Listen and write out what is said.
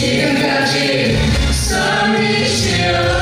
지금까지 썸이시여